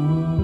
Ooh.